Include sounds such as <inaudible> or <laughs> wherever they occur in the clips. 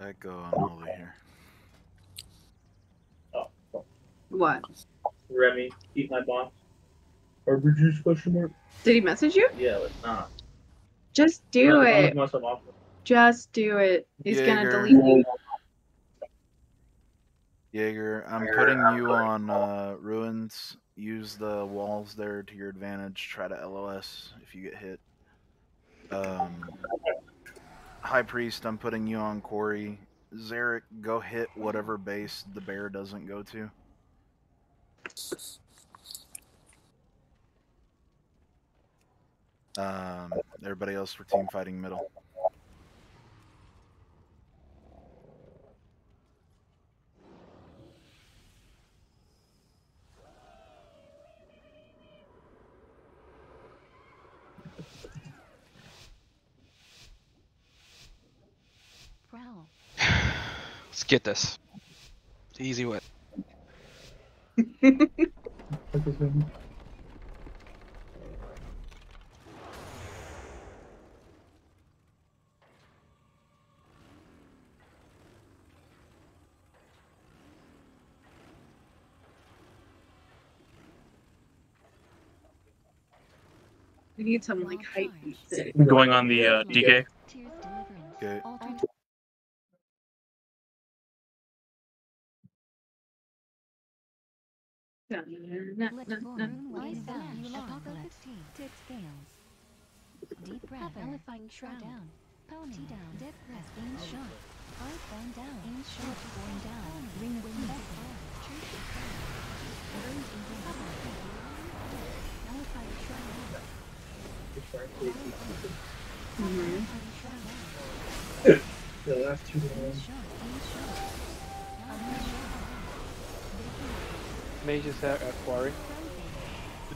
Echo, I'm over here. What? Remy, eat my box. Or reduce question mark? Did he message you? Yeah, let's not. Just do I'm it. making myself off. Just do it. He's gonna delete you. Jaeger, I'm putting you on uh, ruins. Use the walls there to your advantage. Try to LOS if you get hit. Um, High Priest, I'm putting you on quarry. Zarek, go hit whatever base the bear doesn't go to. Um, everybody else for team fighting middle. Prowl. Let's get this. Easy win. We need some like height music. Going on the uh, DK. Okay. Altered Let for moon waves vanish. Apocalypse. Tip scales. Deep breath. Nullifying shroud down. Pony down. Dip has been shot. Earthbound down. Aim shot. Going down. Ring wind vessel. Truth Burns invisible. Nullifying shroud. Nullifying shroud. The last two Aim rounds. shot. Aim shot. Nullifying. Mages at, at quarry.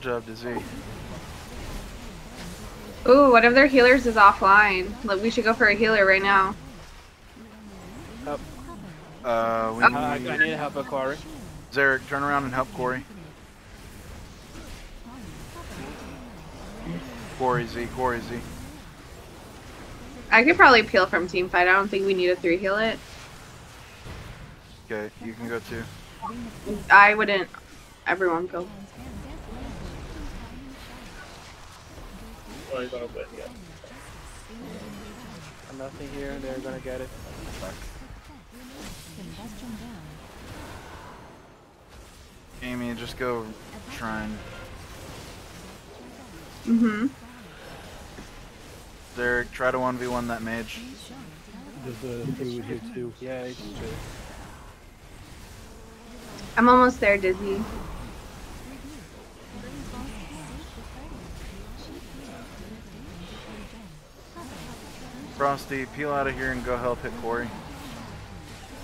Good job, Dizzy. Ooh, one of their healers is offline. Like, we should go for a healer right now. Uh, we Uh, I, I need need help at quarry. Zarek, turn around and help quarry. Corey Z, Corey Z. I could probably peel from team fight. I don't think we need a three heal it. Okay, you can go too. I wouldn't. Everyone go. Oh, he's on his way, yeah. And nothing here, they're gonna get it. Combustion down. Amy, just go shrine. Mm-hmm. Zarek, try to 1v1 that mage. There's a druid here too. Yeah, it's true. I'm almost there, Dizzy. Frosty, peel out of here and go help hit quarry.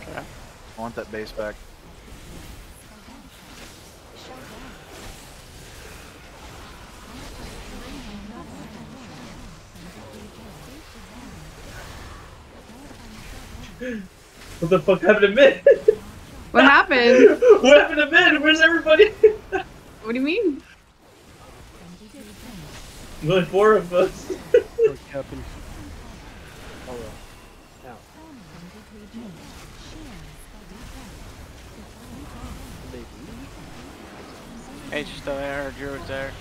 Okay. I want that base back. <laughs> What the fuck happened to mid? <laughs> What happened? <laughs> what happened to mid? Where's everybody? What do you mean? There's only four of us. What happened? Oh well. Now. H still there, Druid's there.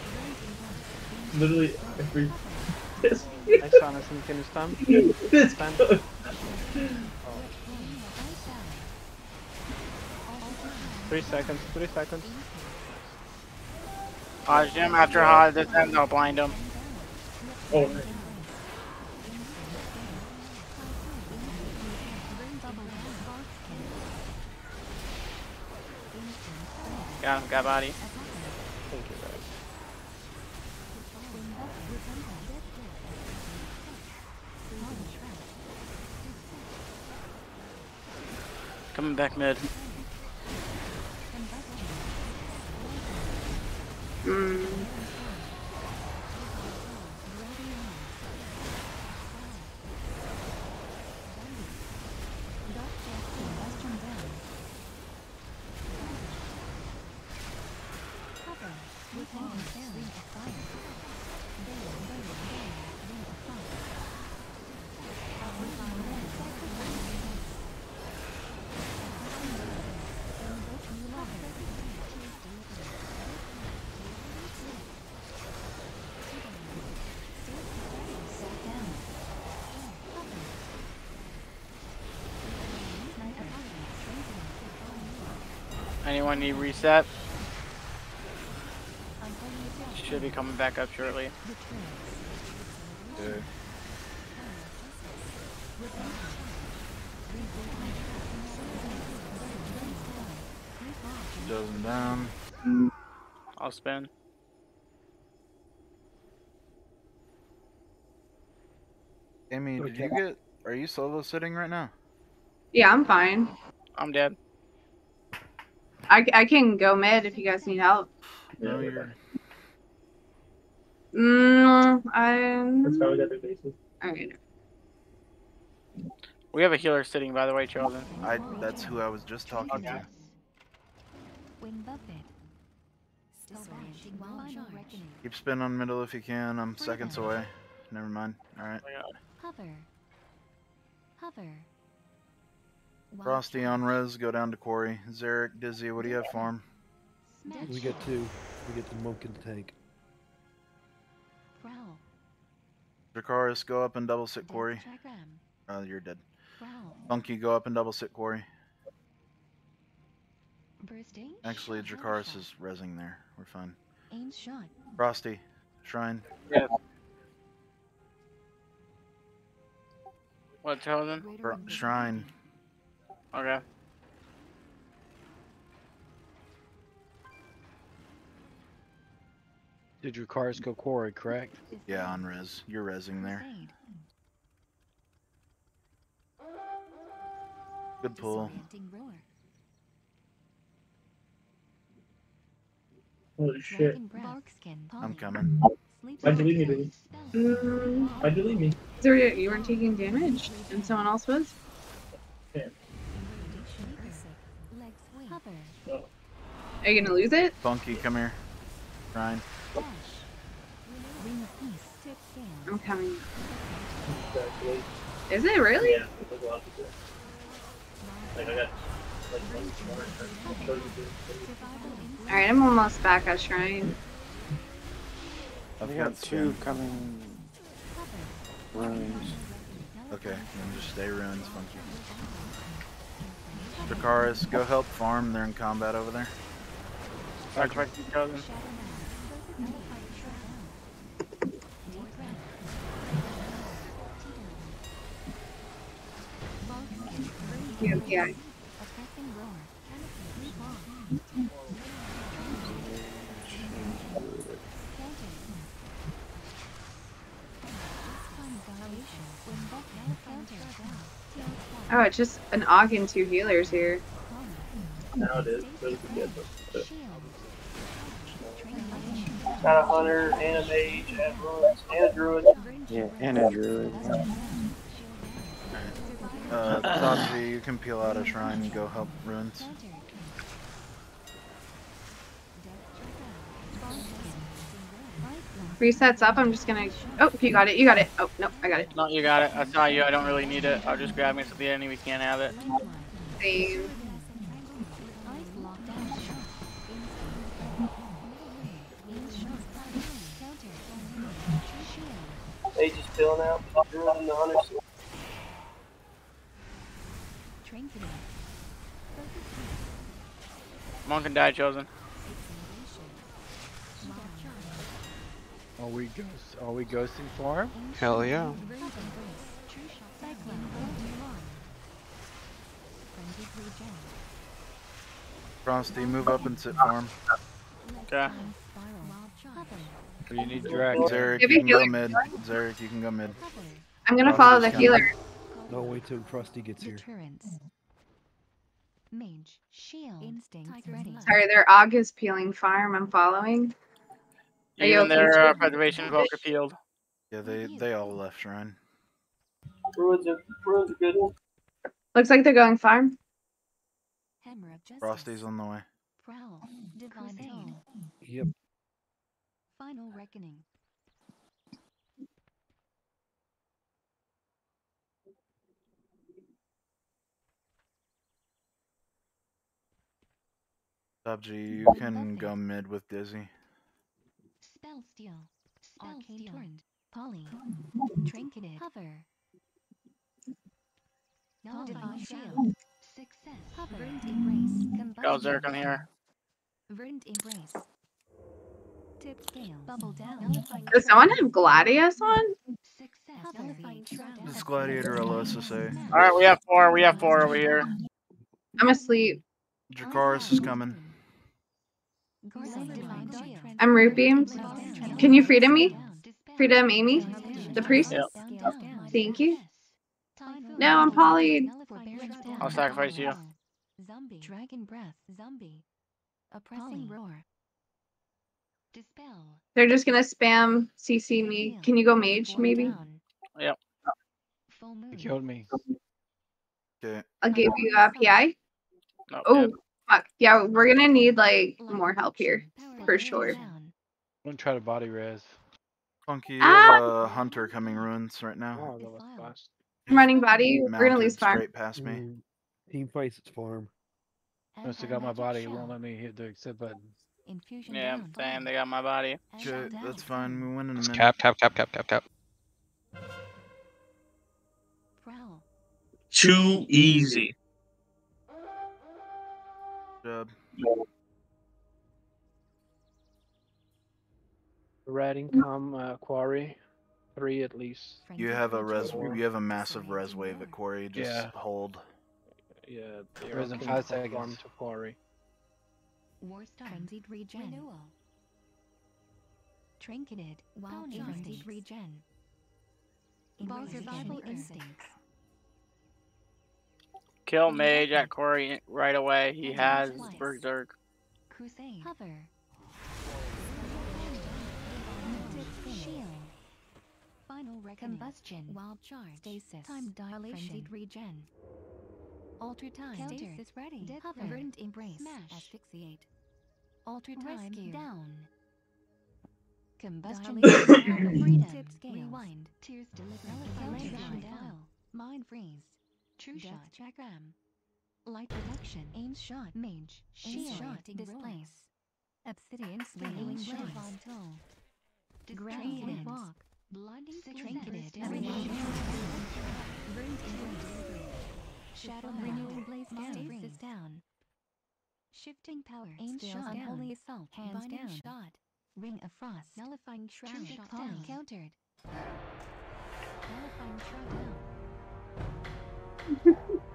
Literally every. This, Nice Jonathan, can you stun? this Stun. <laughs> guy. Three seconds, three seconds. Hodge him after Hodge, this time they'll blind him. Oh, nice. Got him, got body. Thank you guys. Coming back mid. Mm. Anyone need reset? Unholy attack. Should be coming back up shortly. Okay. Doesn't down. I'll spin. Amy, did you get? Are you solo sitting right now? Yeah, I'm fine. I'm dead. I, I can go mid if you guys need help. Yeah, No, you're. Mm, I'm. how we got their bases. Alright. We have a healer sitting, by the way, chosen. I. That's who I was just talking to. Wing buffet. Disorienting while Final reckoning. Keep spinning on middle if you can. I'm seconds away. Never mind. All right. Hover. Hover. Frosty on res. Go down to quarry. Zarek, Dizzy. What do you have for him? We get two. We get the monk in the tank. Dracaris, go up and double sit Death quarry. Trigram. Uh, you're dead. Prowl. Funky, go up and double sit quarry. Bursting. Actually, shot. Dracaris is resing there. We're fine. Aim shot. Frosty, Shrine. What, chosen? Greater Bro- shrine. Okay. Did your cars go quarry, correct? Yeah, on res. You're resing there. Good pull. Holy shit. Dragon breath. Barkskin. I'm coming. Why'd you leave me, spell. baby? Spell. Mm, Why'd you leave me? so you weren't taking damage and someone else was? Legs swing. Are you gonna lose it? Funky, come here. Shrine. Dash. Ring of East. Tip scale. I'm coming. Actually, Is it really? yeah, it was a lot of it. Like, I got, like, one more turn. I'll show you the- Survival in Alright, I'm almost back at Shrine. I've We got got two spin. coming Hover. runes. Okay, then just stay ruins, Funky. Dracaris, go help farm. They're in combat over there. Sacrifice you, chosen. Yeah, yeah. Oppressing roar. Canopy. Leap on. Counter. Consolation. When buff counter. Tail Oh, it's just an Aug and two healers here. Now it is. Got a hunter and a mage and ruins and a druid. Yeah, and a druid. Uh, Taji, you can peel out a shrine and go help ruins. Resets up. I'm just gonna. Oh, you got it. You got it. Oh no, I got it. No, you got it. I saw you. I don't really need it. I'll just grab me so the enemy can't have it. Same. Mage is peeling out. Druid and the hunter. Monk and die, chosen. Are we ghost? Are we ghosting for him? Hell yeah. Frosty, move up and sit farm. Okay. Or you need drag? Zarek, Maybe you can go mid. Zarek, you can go mid. I'm gonna follow the just healer. No, wait till Frosty gets here. Deterrence. Mage. Shield. Instincts ready. Sorry, their Aug is peeling farm. I'm following. Are you Even their uh, preservation book appealed. Yeah, they they all left shrine. Druids are, druids are good. Looks like they're going farm. Hammer of justice. Frosty's on the way. Prowl. Divine aid. Yep. Final reckoning. Taji, you can go mid with Dizzy. Spell steal. Arcane torrent. Poly. Trinketed. Hover. Divine shield. Success. Hover. Verdant embrace. Go Combustion. Zerk on here. Verdant embrace. Tip scale. Bubble down. Nullifying Does someone have Gladius on? Success. Nullifying shroud. This Gladiator LSSA. Alright, we have four. We have four over here. I'm asleep. Dracaris is coming. I'm root beamed. Can you freedom me? Freedom Amy? The priest? Yep. Thank you. No, I'm polyed. I'll sacrifice you. Zombie. Dragon breath. Zombie. Oppressing roar. Dispel. They're just gonna spam CC me. Can you go mage, maybe? Yep. Full moon. He killed me. Okay. I'll give you a PI. Nope, Oh, good. fuck. Yeah, we're gonna need like more help here. for sure. I'm gonna try to body res. Funky, Ah! have a hunter coming ruins right now. Oh, that was fast. I'm running body. We're gonna Mounted lose farm. straight past me. Mm, Team fights its farm. I have got my body. It won't let me hit the accept button. Infusion Yeah, down. same. They got my body. Okay, that's fine. We win in a It's minute. cap, cap, cap, cap, cap, cap. Prowl. Too easy. Job. Redding come uh, quarry, three at least. You have a res. You have a massive res wave at quarry. Just Yeah. hold. Yeah, they There are isn't five seconds. to quarry. War star. Frenzied regen. Renewal. Trinketed. Wild Frenzied regen. Evolve survival instincts. Kill mage at quarry right away. He has Twice. berserk. Crusade. Hover. Shield. Final reckoning. Combustion. Wild charge. Stasis. Time dilation. Frenzied regen. Alter time. Counter. Stasis ready. Death Hover. Verdant embrace. Smash. Asphyxiate. Alter time. Rescue. Down. Combustion. <laughs> Freedom. Rewind. Tears delivered. Dial. Mind freeze. True shot. Chakram. Light reduction. Aim shot. Mage. Shield. Shot. Displace. Obsidian swinging shot. Ground walk. Blinding trinketed. Shadow renewing blaze. Stasis down. Shifting power. Aim shot. Unholy assault. Hands down. Shot. Ring of frost. Nullifying shroud. Shot down. Countered. Nullifying shroud down. <laughs>